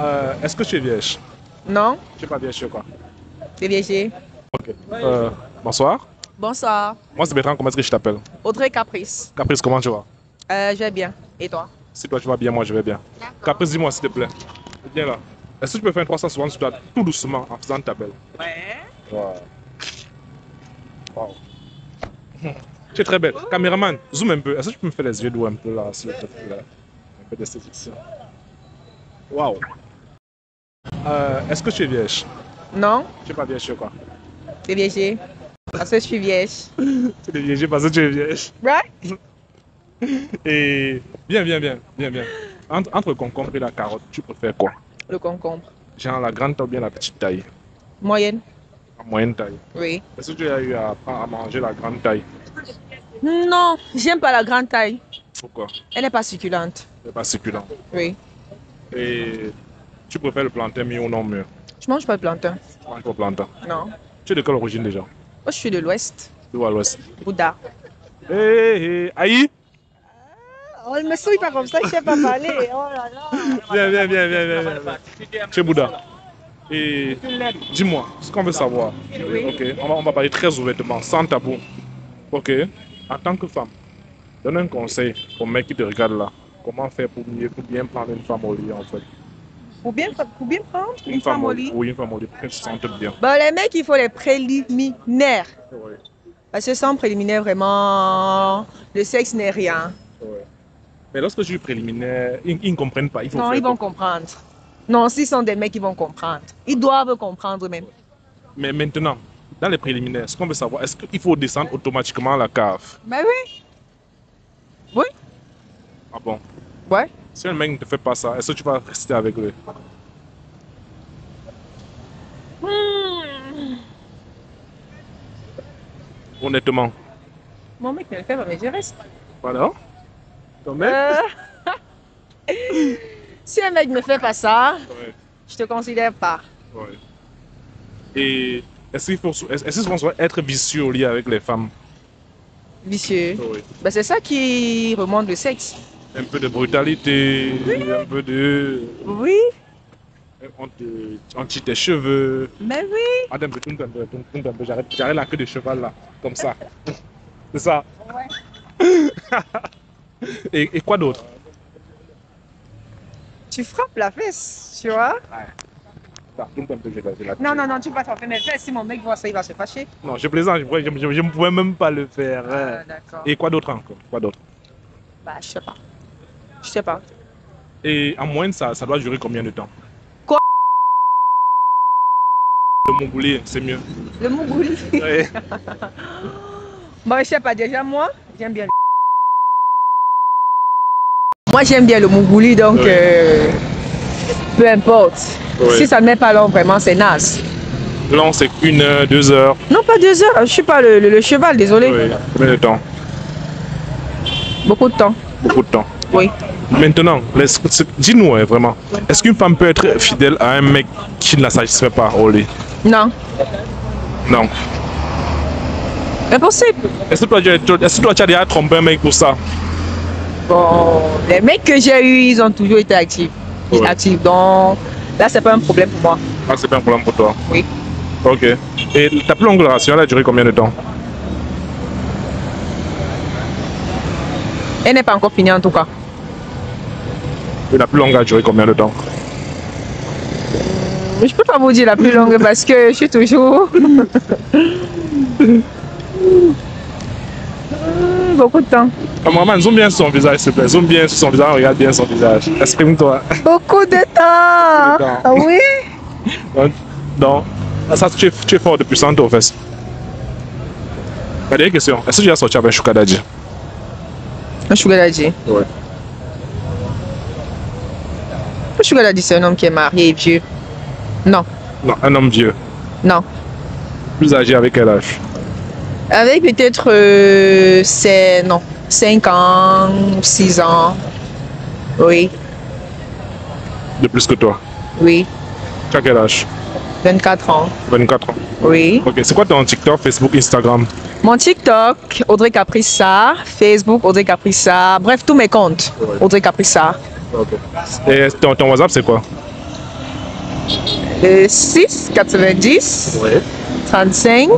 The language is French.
Euh, Est-ce que tu es vierge? Non, Tu n'es pas vierge, tu es quoi? Vierge. Ok. Euh, bonsoir. Bonsoir. Moi, c'est Bertrand. Comment est-ce que je t'appelle? Audrey Caprice. Caprice, comment tu vas? Euh, je vais bien. Et toi? Si toi tu vas bien, moi je vais bien. Caprice, dis-moi s'il te plaît. Viens là. Est-ce que tu peux faire un 360 sur toi tout doucement en faisant ta belle? Ouais. Wow. Wow. tu es très belle. Caméraman, zoom un peu. Est-ce que tu peux me faire les yeux doux un peu là, s'il te plaît? Un peu d'esthétique. Waouh. Euh, Est-ce que tu es vierge? Non, Tu n'es pas vierge, tu es quoi vierge. Parce que je suis vierge. Tu es vierge parce que tu es vierge. Right? Et bien, bien, bien, bien, bien. Entre, entre le concombre et la carotte, tu préfères quoi? Le concombre. Genre la grande taille ou bien la petite taille? Moyenne La moyenne taille. Oui. Est-ce que tu as eu à, à manger la grande taille? Non, j'aime pas la grande taille. Pourquoi? Elle n'est pas succulente. C'est pas succulent. Oui. Et tu préfères le plantain mieux ou non mieux Je mange pas de plantain. Tu manges pas le plantain? Non. Tu es de quelle origine déjà? Moi, je suis de l'Ouest. Tu vois à l'ouest. Bouddha. Hé, hé, aïe? Oh, il me souille pas comme ça, je sais pas parler. Oh là là. Viens, viens, viens, viens, viens, viens. Tu es Bouddha. Et dis-moi, ce qu'on veut savoir. Ok, on va, on va parler très ouvertement, sans tabou. Ok, en tant que femme, donne un conseil au mec qui te regarde là. Comment faire pour, mieux, pour bien prendre une femme au lit en fait? Pour bien, pour bien prendre une, femme au lit. Oui, une femme au lit pour qu'elle se sente bien. Bon, les mecs, il faut les préliminaires. Parce que sans préliminaire, vraiment, le sexe n'est rien. Mais lorsque je suis préliminaire, ils, ils ne comprennent pas. Il faut Non, ils vont comprendre. Non, s'ils sont des mecs, ils vont comprendre. Ils doivent comprendre même. Mais maintenant, dans les préliminaires, ce qu'on veut savoir, est-ce qu'il faut descendre automatiquement à la cave? Mais oui. Oui. Ah bon? Ouais. Si un mec ne te fait pas ça, est-ce que tu vas rester avec lui? Hmm. Honnêtement. Mon mec ne le fait pas, mais je reste. Voilà. Ton mec? Euh, si un mec ne fait pas ça, Ouais, je te considère pas. ouais. Et est-ce qu'il faut, qu'on doit être vicieux au lit avec les femmes? Vicieux. Oui. Ben, c'est ça qui remonte le sexe. Un peu de brutalité, un peu de. Oui. On te, on tire tes cheveux. Mais oui. Attends j'arrête, j'arrête la queue de cheval là, comme ça. C'est ça. et, et quoi d'autre? Tu frappes la fesse, tu vois? Non, non, non, tu vas frapper mes fesses. Si mon mec voit ça, il va se fâcher. Non, je plaisante, je ne pouvais même pas le faire. Ah. Et quoi d'autre encore? Quoi d'autre? Bah, je sais pas. Je sais pas. Et en moyenne, ça, ça doit durer combien de temps Quoi Le mongolais, c'est mieux. Le Mongolie. Ouais. Bon, je sais pas, déjà, moi, j'aime bien le... Moi, j'aime bien le Mongolie, donc euh, peu importe. Si ça ne met pas long, vraiment, c'est naze. Long, c'est une heure, deux heures. Non, pas deux heures, je suis pas le, le- le cheval, désolé. Oui. Combien de temps Beaucoup de temps. Beaucoup de temps. Oui. Maintenant, dis-nous hein, vraiment, est-ce qu'une femme peut être fidèle à un mec qui ne la satisfait pas au lit Non, Non. impossible. Est-ce que toi, tu as- est-ce que toi, tu as déjà trompé un mec pour ça? Bon, les mecs que j'ai eus, ils ont toujours été actifs. Ouais. Actifs, donc là, c'est pas un problème pour moi. Ah, c'est pas un problème pour toi? Oui. Ok. Et ta plus longue relation, elle a duré combien de temps? Elle n'est pas encore finie en tout cas. Et la plus longue a duré combien de temps Je peux pas vous dire la plus longue parce que je suis toujours. Beaucoup de temps. Maman, zoom bien sur son visage, s'il te plaît. Zoom bien sur son visage, regarde bien son visage. Exprime-toi. Beaucoup de temps. temps. Ah oui. Non, non. Ah, Ça, tu es, tu es fort depuis 100 aux fesses. La dernière question. Est-ce que tu as sorti avec Shukadadji Un. Ouais. Sugar daddy, c'est un homme qui est marié et vieux. Non, Non, un homme vieux. non. Plus âgé avec quel âge? Avec peut-être, euh, c'est, non, 5 ans, 6 ans. Oui, De plus que toi? oui. Tu as quel âge? 24 ans. 24 ans. Oui. Ok, c'est quoi ton TikTok, Facebook, Instagram? Mon TikTok, Audrey Caprissa. Facebook, Audrey Caprissa. Bref, tous mes comptes. Audrey Caprissa. Okay. Et ton, ton WhatsApp, c'est quoi? Euh, 6 90 ouais. 35